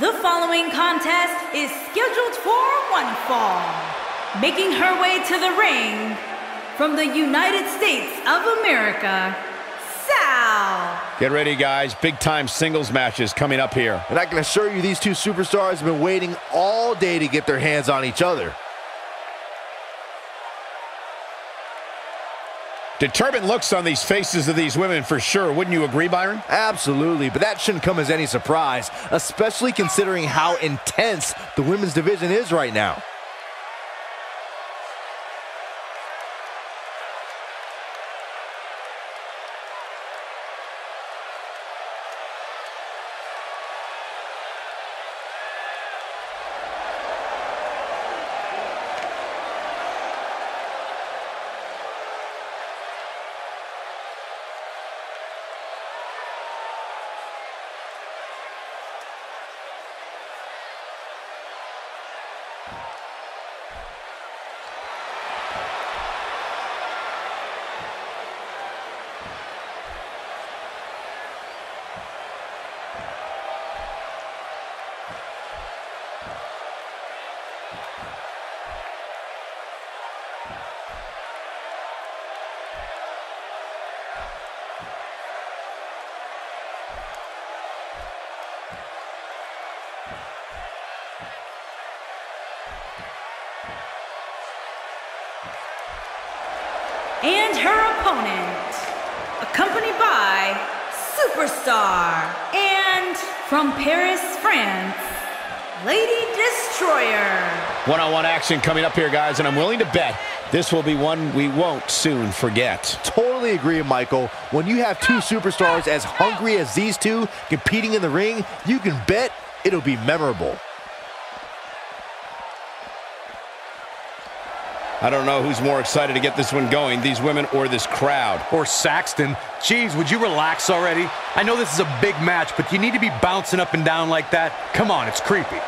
The following contest is scheduled for one fall. Making her way to the ring from the United States of America, Sal. Get ready, guys. Big time singles matches coming up here. And I can assure you, these two superstars have been waiting all day to get their hands on each other. Determined looks on these faces of these women for sure. Wouldn't you agree, Byron? Absolutely, but that shouldn't come as any surprise, especially considering how intense the women's division is right now. And her opponent, accompanied by Superstar and from Paris, France, Lady Destroyer. One-on-one action coming up here, guys, and I'm willing to bet this will be one we won't soon forget. Totally agree, Michael. When you have two superstars as hungry as these two competing in the ring, you can bet it'll be memorable. I don't know who's more excited to get this one going, these women or this crowd. Or Saxton. Jeez, would you relax already? I know this is a big match, but you need to be bouncing up and down like that? Come on, it's creepy.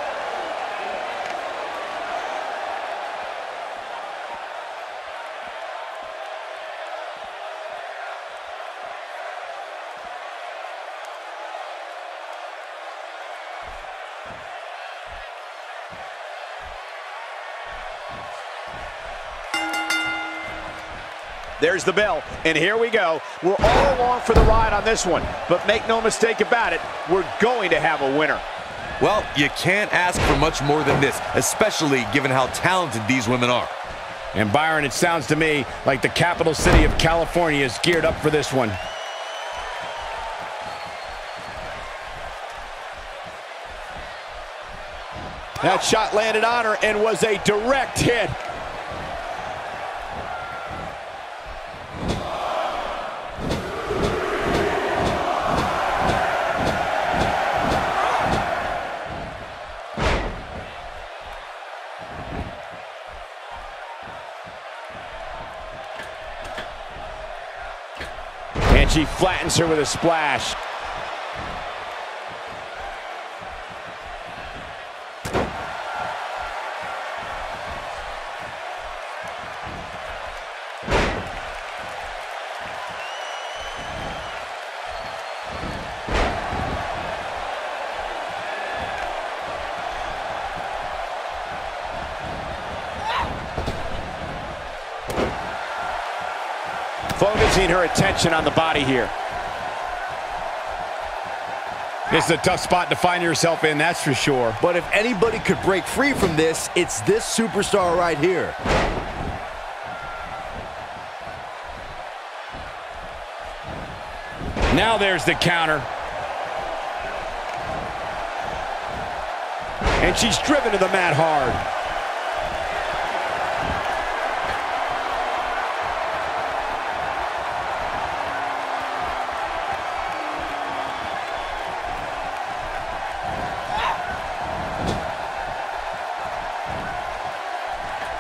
There's the bell, and here we go. We're all along for the ride on this one, but make no mistake about it, we're going to have a winner. Well, you can't ask for much more than this, especially given how talented these women are. And Byron, it sounds to me like the capital city of California is geared up for this one. That shot landed on her and was a direct hit. She flattens her with a splash. Focusing her attention on the body here. This is a tough spot to find yourself in, that's for sure. But if anybody could break free from this, it's this superstar right here. Now there's the counter. And she's driven to the mat hard.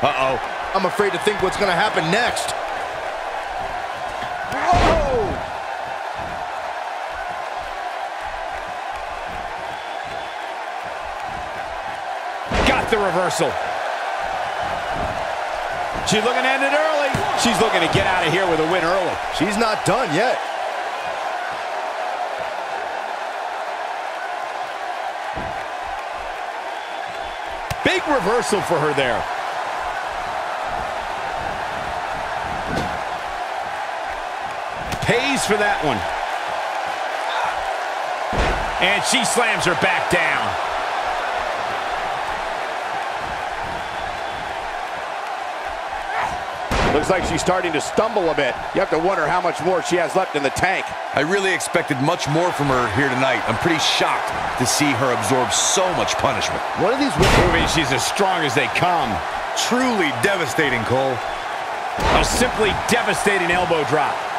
Uh-oh. I'm afraid to think what's going to happen next. Whoa! Got the reversal. She's looking to end it early. She's looking to get out of here with a win early. She's not done yet. Big reversal for her there. Pays for that one. And she slams her back down. Looks like she's starting to stumble a bit. You have to wonder how much more she has left in the tank. I really expected much more from her here tonight. I'm pretty shocked to see her absorb so much punishment. One of these women... Proving she's as strong as they come. Truly devastating, Cole. A simply devastating elbow drop.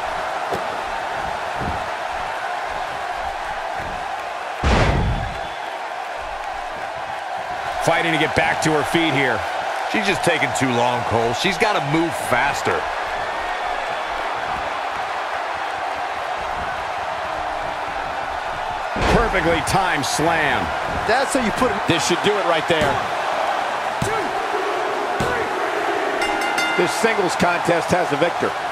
Fighting to get back to her feet here. She's just taking too long, Cole. She's got to move faster. Perfectly timed slam. That's how you put it. This should do it right there. This singles contest has a victor.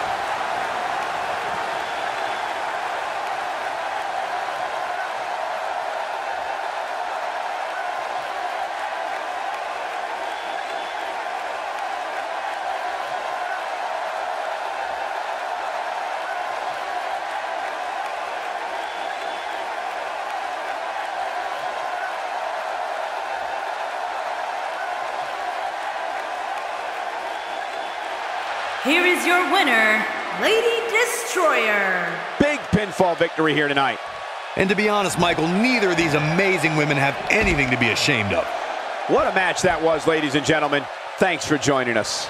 Here is your winner, Lady Destroyer. Big pinfall victory here tonight. And to be honest, Michael, neither of these amazing women have anything to be ashamed of. What a match that was, ladies and gentlemen. Thanks for joining us.